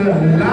the.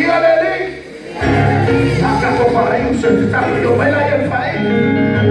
Dígale, Saca tu paraíso, está tu novela y el país.